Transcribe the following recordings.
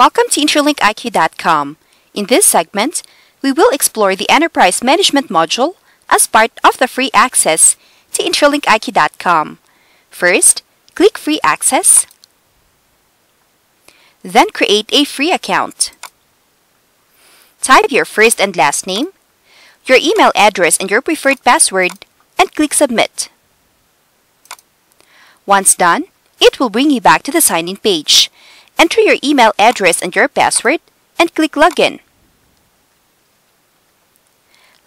Welcome to InterlinkIQ.com. In this segment, we will explore the Enterprise Management module as part of the free access to InterlinkIQ.com. First, click Free Access. Then create a free account. Type your first and last name, your email address and your preferred password, and click Submit. Once done, it will bring you back to the sign-in page. Enter your email address and your password, and click Login.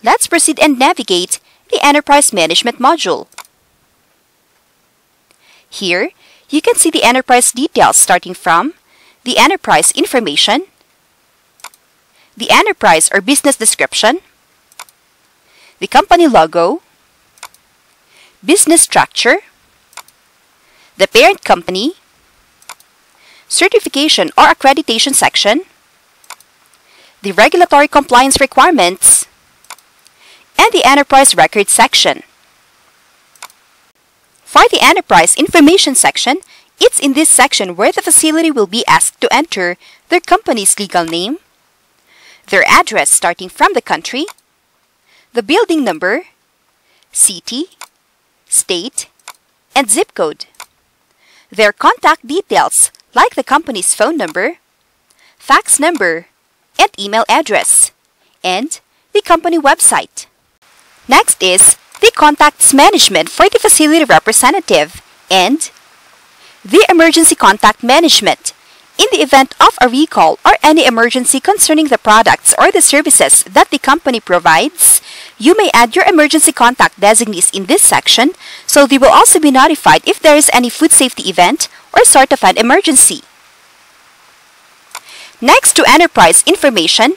Let's proceed and navigate the Enterprise Management module. Here, you can see the enterprise details starting from the enterprise information, the enterprise or business description, the company logo, business structure, the parent company, certification or accreditation section, the regulatory compliance requirements, and the enterprise records section. For the enterprise information section, it's in this section where the facility will be asked to enter their company's legal name, their address starting from the country, the building number, city, state, and zip code, their contact details like the company's phone number, fax number, and email address, and the company website. Next is the contacts management for the facility representative and the emergency contact management in the event of a recall or any emergency concerning the products or the services that the company provides, you may add your emergency contact designees in this section so they will also be notified if there is any food safety event or sort of an emergency. Next to enterprise information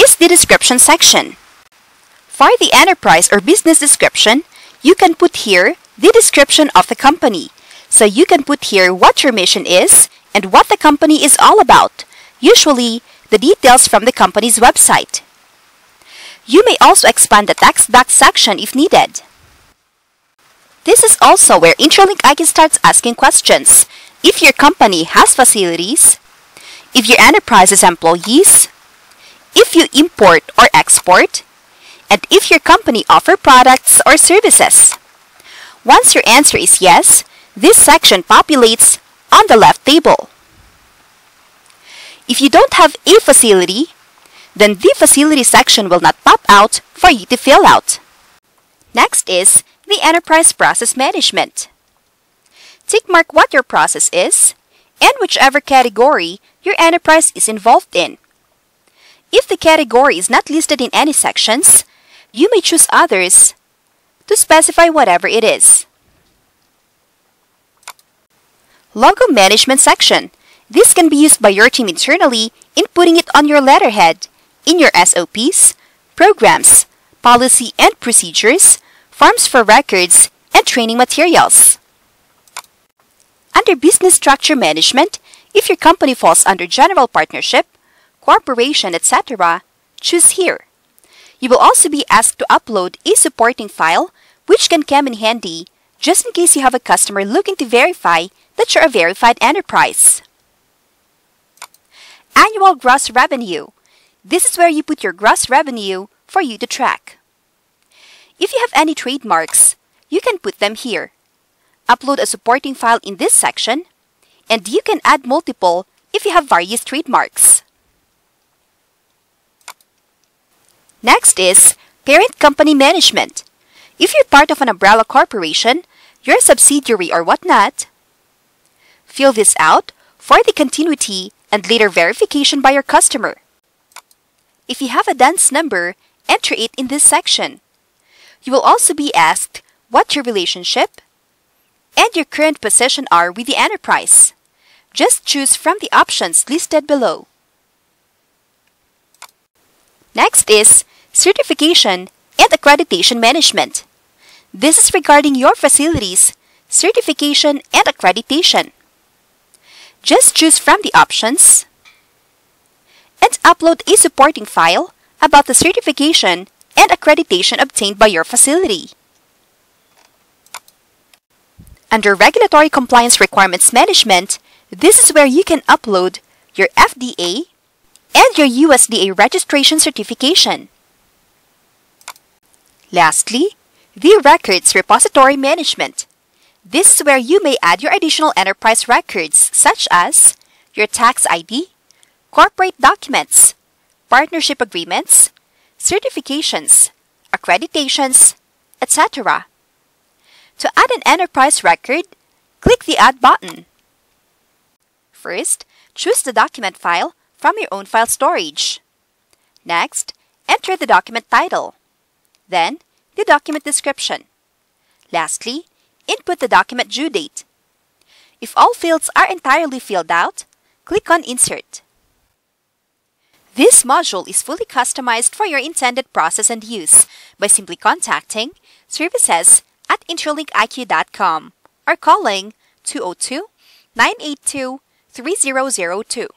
is the description section. For the enterprise or business description, you can put here the description of the company. So you can put here what your mission is and what the company is all about, usually the details from the company's website. You may also expand the text box section if needed. This is also where Interlink IQ starts asking questions. If your company has facilities, if your enterprise has employees, if you import or export, and if your company offer products or services. Once your answer is yes, this section populates on the left table. If you don't have a facility, then the facility section will not pop out for you to fill out. Next is the Enterprise Process Management. Tick mark what your process is and whichever category your enterprise is involved in. If the category is not listed in any sections, you may choose others to specify whatever it is. Logo Management section. This can be used by your team internally in putting it on your letterhead, in your SOPs, programs, policy and procedures, forms for records, and training materials. Under Business Structure Management, if your company falls under General Partnership, Corporation, etc., choose here. You will also be asked to upload a supporting file, which can come in handy just in case you have a customer looking to verify that you're a verified enterprise. Annual Gross Revenue. This is where you put your gross revenue for you to track. If you have any trademarks, you can put them here. Upload a supporting file in this section, and you can add multiple if you have various trademarks. Next is Parent Company Management. If you're part of an umbrella corporation, your subsidiary or whatnot, fill this out for the continuity and later verification by your customer. If you have a DUNS number, enter it in this section. You will also be asked what your relationship and your current position are with the enterprise. Just choose from the options listed below. Next is Certification and Accreditation Management. This is regarding your facilities, certification, and accreditation. Just choose from the options and upload a supporting file about the certification and accreditation obtained by your facility. Under Regulatory Compliance Requirements Management, this is where you can upload your FDA, and your USDA registration certification. Lastly, the Records Repository Management. This is where you may add your additional enterprise records such as your tax ID, corporate documents, partnership agreements, certifications, accreditations, etc. To add an enterprise record, click the Add button. First, choose the document file from your own file storage. Next, enter the document title. Then, the document description. Lastly, input the document due date. If all fields are entirely filled out, click on Insert. This module is fully customized for your intended process and use by simply contacting services at interlinkiq.com or calling 202 982 3002.